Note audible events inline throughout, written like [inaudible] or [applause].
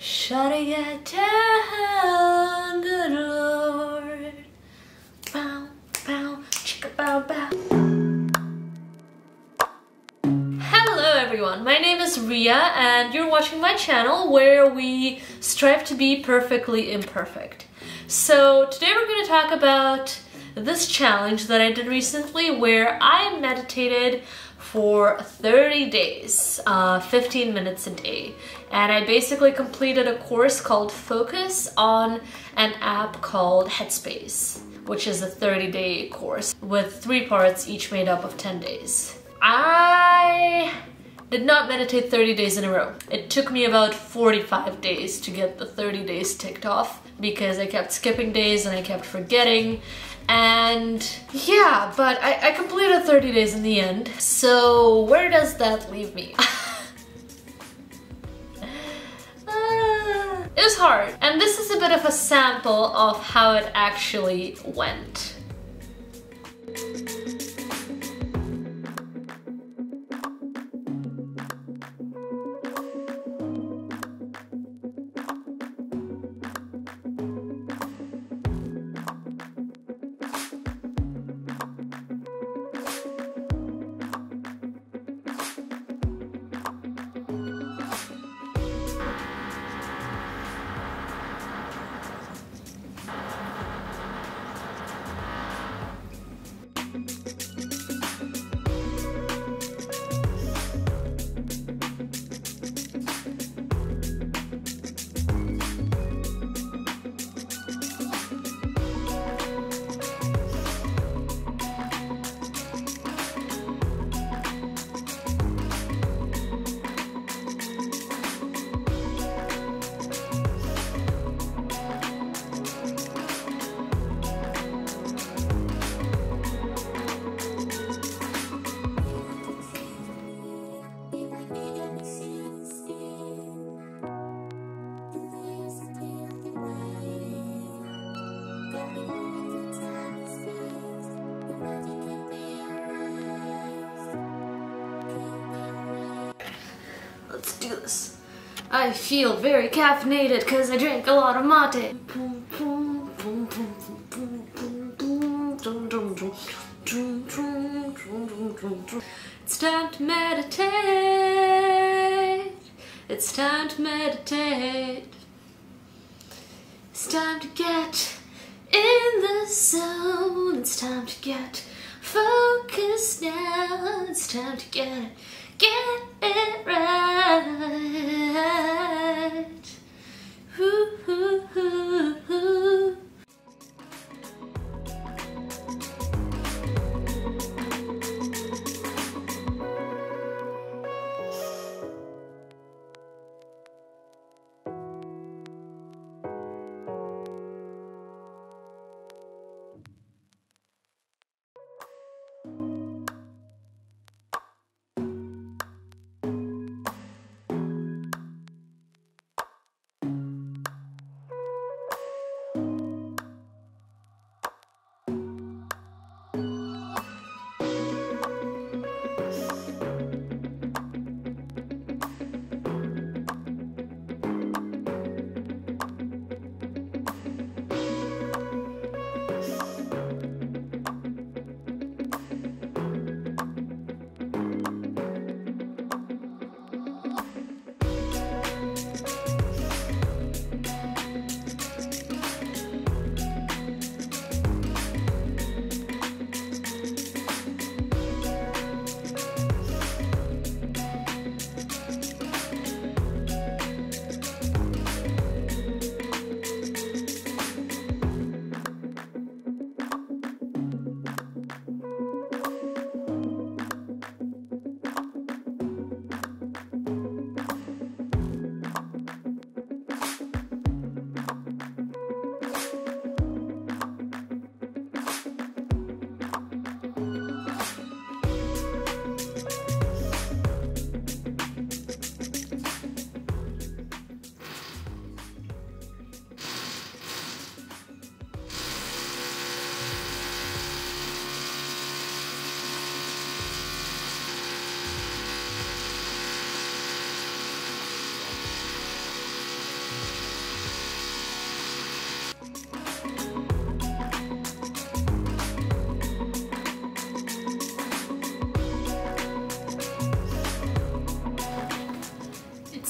Shutting it down, good lord. Bow, bow, chicka bow bow. Hello everyone, my name is Ria and you're watching my channel where we strive to be perfectly imperfect. So today we're going to talk about this challenge that I did recently where I meditated for 30 days, uh, 15 minutes a day. And I basically completed a course called Focus on an app called Headspace, which is a 30 day course with three parts, each made up of 10 days. I did not meditate 30 days in a row. It took me about 45 days to get the 30 days ticked off because I kept skipping days and I kept forgetting and yeah, but I, I completed 30 days in the end. So where does that leave me? [laughs] Uh, it was hard. And this is a bit of a sample of how it actually went. I feel very caffeinated because I drank a lot of mate. It's time to meditate. It's time to meditate. It's time to get in the zone. It's time to get focused now. It's time to get get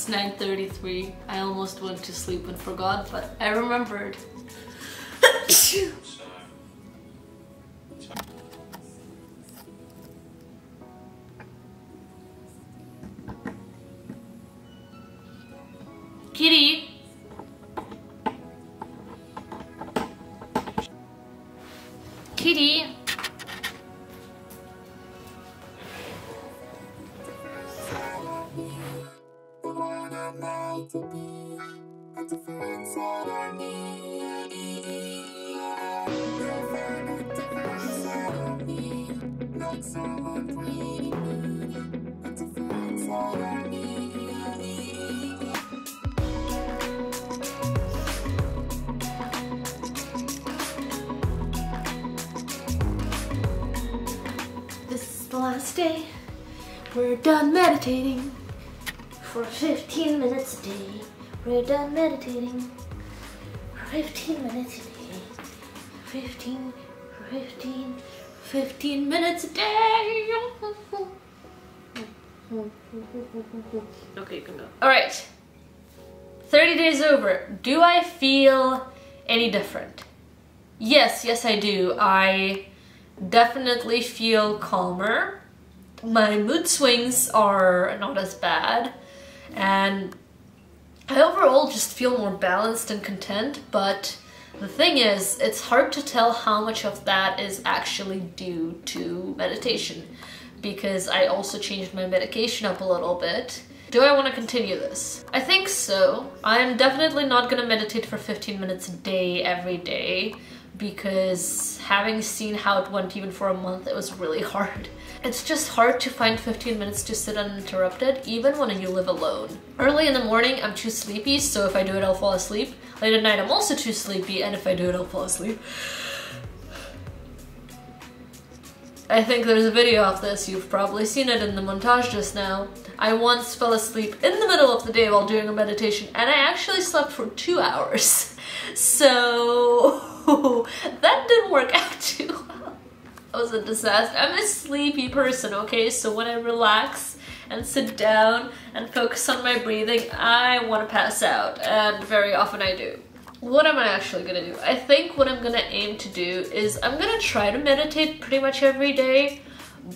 9.33. I almost went to sleep and forgot, but I remembered. [coughs] Kitty! Side of me. This is the last day. We're done meditating for 15 minutes a day. We're done meditating for 15 minutes a day. 15, 15, 15 minutes a day. Okay, you can go. All right. 30 days over. Do I feel any different? Yes, yes I do. I definitely feel calmer. My mood swings are not as bad and I overall just feel more balanced and content, but the thing is, it's hard to tell how much of that is actually due to meditation because I also changed my medication up a little bit. Do I want to continue this? I think so. I'm definitely not gonna meditate for 15 minutes a day every day because having seen how it went even for a month, it was really [laughs] hard. It's just hard to find 15 minutes to sit uninterrupted, even when you live alone. Early in the morning, I'm too sleepy, so if I do it, I'll fall asleep. Late at night, I'm also too sleepy, and if I do it, I'll fall asleep. I think there's a video of this, you've probably seen it in the montage just now. I once fell asleep in the middle of the day while doing a meditation, and I actually slept for two hours. [laughs] So [laughs] that didn't work out too well. It was a disaster. I'm a sleepy person, okay? So when I relax and sit down and focus on my breathing, I want to pass out, and very often I do. What am I actually gonna do? I think what I'm gonna aim to do is I'm gonna try to meditate pretty much every day,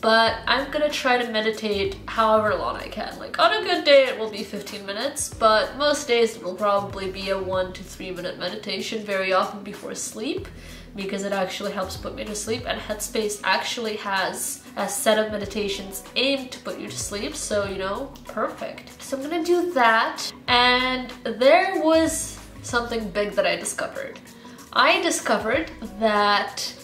but I'm gonna try to meditate however long I can. Like on a good day it will be 15 minutes, but most days it will probably be a one to three minute meditation very often before sleep because it actually helps put me to sleep and Headspace actually has a set of meditations aimed to put you to sleep so you know perfect. So I'm gonna do that and there was something big that I discovered. I discovered that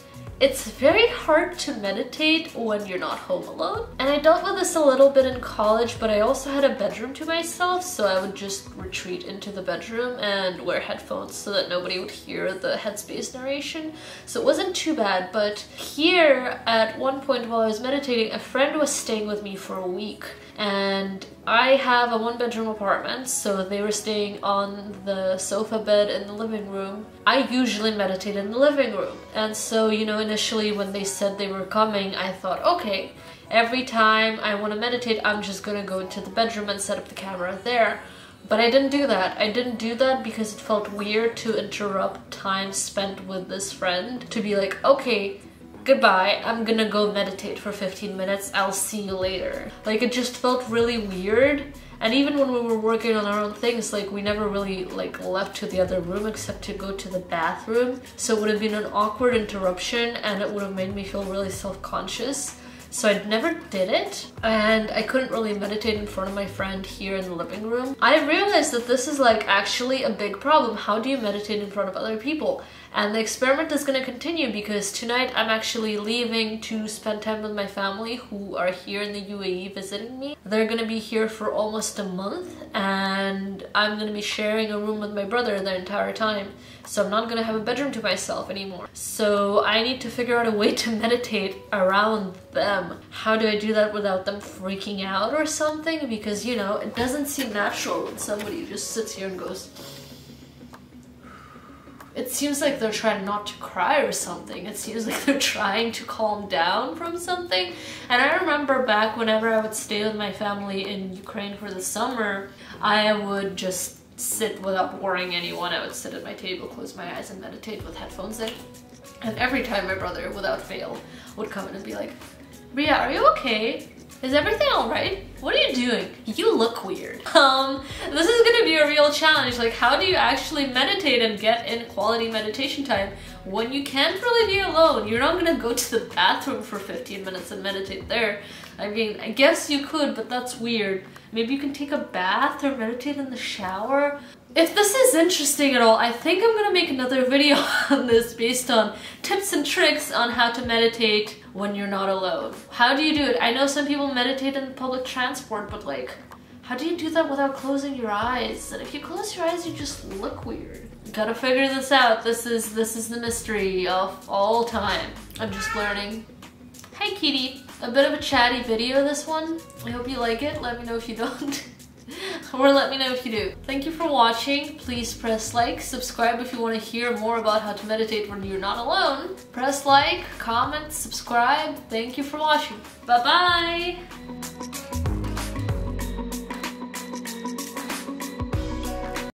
it's very hard to meditate when you're not home alone. And I dealt with this a little bit in college, but I also had a bedroom to myself, so I would just retreat into the bedroom and wear headphones so that nobody would hear the headspace narration. So it wasn't too bad, but here at one point while I was meditating, a friend was staying with me for a week and I have a one bedroom apartment so they were staying on the sofa bed in the living room. I usually meditate in the living room and so you know initially when they said they were coming I thought okay every time I want to meditate I'm just gonna go into the bedroom and set up the camera there. But I didn't do that. I didn't do that because it felt weird to interrupt time spent with this friend to be like, okay, goodbye, I'm gonna go meditate for 15 minutes, I'll see you later. Like it just felt really weird. And even when we were working on our own things, like we never really like left to the other room except to go to the bathroom. So it would have been an awkward interruption and it would have made me feel really self-conscious. So I never did it and I couldn't really meditate in front of my friend here in the living room. I realized that this is like actually a big problem. How do you meditate in front of other people? And the experiment is going to continue because tonight I'm actually leaving to spend time with my family who are here in the UAE visiting me. They're going to be here for almost a month and I'm going to be sharing a room with my brother the entire time. So I'm not going to have a bedroom to myself anymore. So I need to figure out a way [laughs] to meditate around them. How do I do that without them freaking out or something? Because, you know, it doesn't seem natural when somebody just sits here and goes it seems like they're trying not to cry or something. It seems like they're trying to calm down from something. And I remember back whenever I would stay with my family in Ukraine for the summer, I would just sit without worrying anyone. I would sit at my table, close my eyes and meditate with headphones in. And every time my brother, without fail, would come in and be like, Ria, are you okay? Is everything alright? What you doing? You look weird. Um, this is gonna be a real challenge. Like, how do you actually meditate and get in quality meditation time when you can't really be alone? You're not gonna go to the bathroom for 15 minutes and meditate there. I mean, I guess you could, but that's weird. Maybe you can take a bath or meditate in the shower. If this is interesting at all, I think I'm gonna make another video [laughs] on this based on tips and tricks on how to meditate when you're not alone. How do you do it? I know some people meditate in public transport, but like, how do you do that without closing your eyes? And if you close your eyes, you just look weird. Gotta figure this out. This is this is the mystery of all time. I'm just learning. Hey kitty. A bit of a chatty video this one. I hope you like it. Let me know if you [laughs] don't. [laughs] or let me know if you do. Thank you for watching. Please press like, subscribe if you want to hear more about how to meditate when you're not alone. Press like, comment, subscribe. Thank you for watching. Bye bye!